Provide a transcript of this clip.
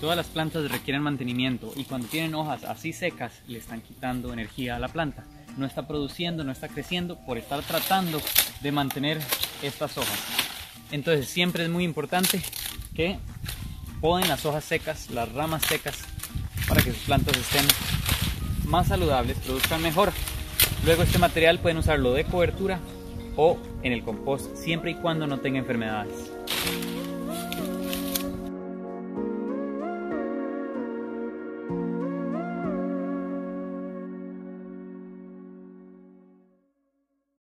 todas las plantas requieren mantenimiento y cuando tienen hojas así secas le están quitando energía a la planta. No está produciendo, no está creciendo por estar tratando de mantener estas hojas. Entonces siempre es muy importante que poden las hojas secas, las ramas secas, para que sus plantas estén más saludables, produzcan mejor. Luego este material pueden usarlo de cobertura o en el compost siempre y cuando no tenga enfermedades.